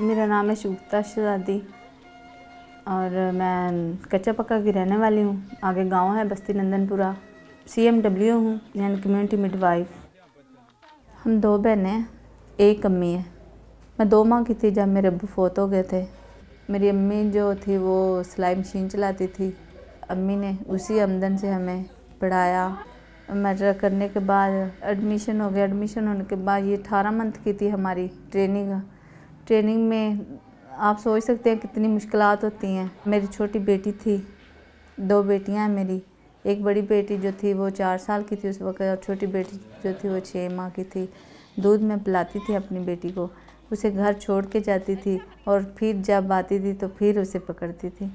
मेरा नाम है शुक्ता शहजादी और मैं कच्चा पक्का की रहने वाली हूँ। आगे गाँव है बस्ती नंदनपुरा सी एम डब्ल्यू हूँ, यानी कम्युनिटी मिडवाइफ हम दो बहनें हैं, एक अम्मी है। मैं दो माँ की थी जब मेरे अब्बू फोत हो गए थे। मेरी अम्मी जो थी वो सिलाई मशीन चलाती थी। अम्मी ने उसी आमदन से हमें पढ़ाया। मैट्रिक करने के बाद एडमिशन हो गया। एडमिशन होने के बाद ये अठारह मंथ की थी हमारी ट्रेनिंग ट्रेनिंग में आप सोच सकते हैं कितनी मुश्किल होती हैं। मेरी छोटी बेटी थी, दो बेटियाँ हैं मेरी। एक बड़ी बेटी जो थी वो चार साल की थी उस वक्त, और छोटी बेटी जो थी वो छः माह की थी। दूध में पिलाती थी अपनी बेटी को। उसे घर छोड़ के जाती थी, और फिर जब आती थी तो फिर उसे पकड़ती थी।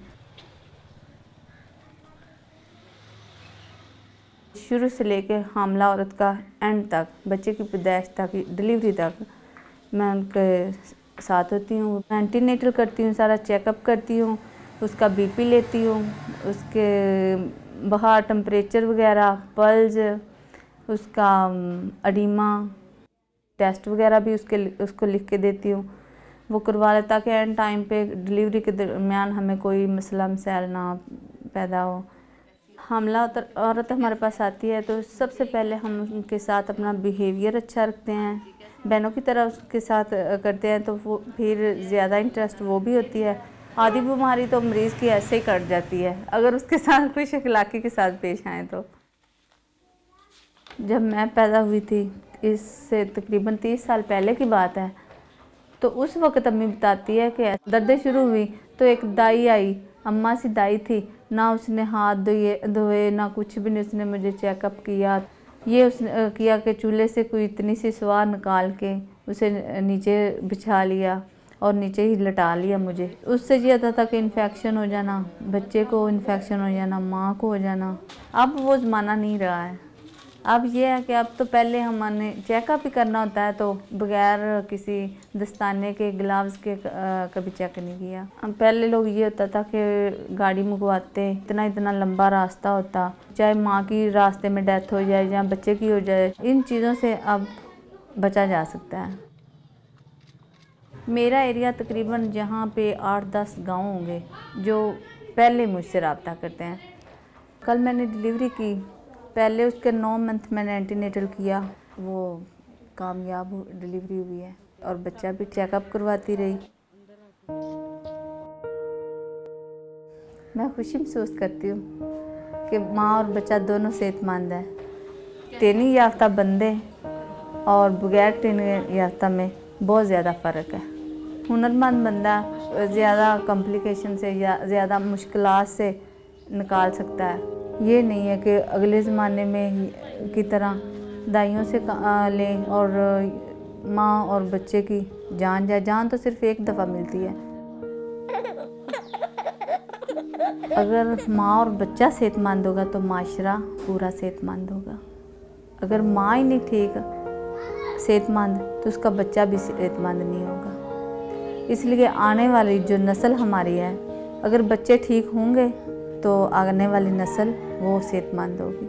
शुरू से लेकर हमला औरत का एंड तक, बच्चे की पैदाइश तक डिलीवरी तक, मैं उनके साथ होती हूँ एंटीनेटल करती हूँ, सारा चेकअप करती हूँ, उसका बीपी लेती हूँ, उसके बाहर टम्परेचर वगैरह पल्स उसका अडीमा टेस्ट वगैरह भी उसके उसको लिख के देती हूँ। वो करवा लेता कि एंड टाइम पे डिलीवरी के दरमियान हमें कोई मसला, मसैल ना पैदा हो। हमला औरत हमारे पास आती है तो सबसे पहले हम उनके साथ अपना बिहेवियर अच्छा रखते हैं। बहनों की तरह उसके साथ करते हैं तो वो फिर ज़्यादा इंटरेस्ट वो भी होती है। आधी बीमारी तो मरीज़ की ऐसे ही कट जाती है, अगर उसके साथ कोई शखलाकी के साथ पेश आए तो। जब मैं पैदा हुई थी, इससे तकरीबन तीस साल पहले की बात है तो उस वक्त अम्मी बताती है कि दर्दें शुरू हुई तो एक दाई आई। अम्मा सी दाई थी, ना उसने हाथ धोए धोए, ना कुछ भी नहीं, उसने मुझे चेकअप किया। ये उसने किया कि चूल्हे से कोई इतनी सी स्वार निकाल के उसे नीचे बिछा लिया और नीचे ही लटा लिया मुझे। उससे ये आता था कि इन्फेक्शन हो जाना, बच्चे को इन्फेक्शन हो जाना, माँ को हो जाना। अब वो ज़माना नहीं रहा है। अब ये है कि अब तो पहले हमारे चेकअप ही करना होता है तो बगैर किसी दस्ताने के ग्लव्स के कभी चेक नहीं किया। पहले लोग ये होता था कि गाड़ी मंगवाते, इतना इतना लंबा रास्ता होता, चाहे माँ की रास्ते में डेथ हो जाए, या बच्चे की हो जाए, इन चीज़ों से अब बचा जा सकता है। मेरा एरिया तकरीबन जहाँ पे आठ दस गाँव होंगे, जो पहले मुझसे रबता करते हैं। कल मैंने डिलीवरी की पहले उसके नौ मंथ मैंने एंटीनेटल किया, वो कामयाब डिलीवरी हुई है और बच्चा भी चेकअप करवाती रही। मैं खुशी महसूस करती हूँ कि माँ और बच्चा दोनों सेहतमंद है। ट्रेनिंग याफ्ता बंदे और बगैर ट्रेनिंग याफ्ता में बहुत ज़्यादा फ़र्क है। हुनरमंद बंदा ज़्यादा कॉम्प्लिकेशन से या ज़्यादा मुश्किल से निकाल सकता है। ये नहीं है कि अगले ज़माने में की तरह दाइयों से लें और माँ और बच्चे की जान जाए। जान तो सिर्फ़ एक दफ़ा मिलती है। अगर माँ और बच्चा सेहतमंद होगा तो माशरा पूरा सेहतमंद होगा। अगर माँ ही नहीं ठीक, सेहतमंद तो उसका बच्चा भी सेहतमंद नहीं होगा। इसलिए आने वाली जो नस्ल हमारी है, अगर बच्चे ठीक होंगे तो आने वाली नस्ल वो सेहतमंद होगी।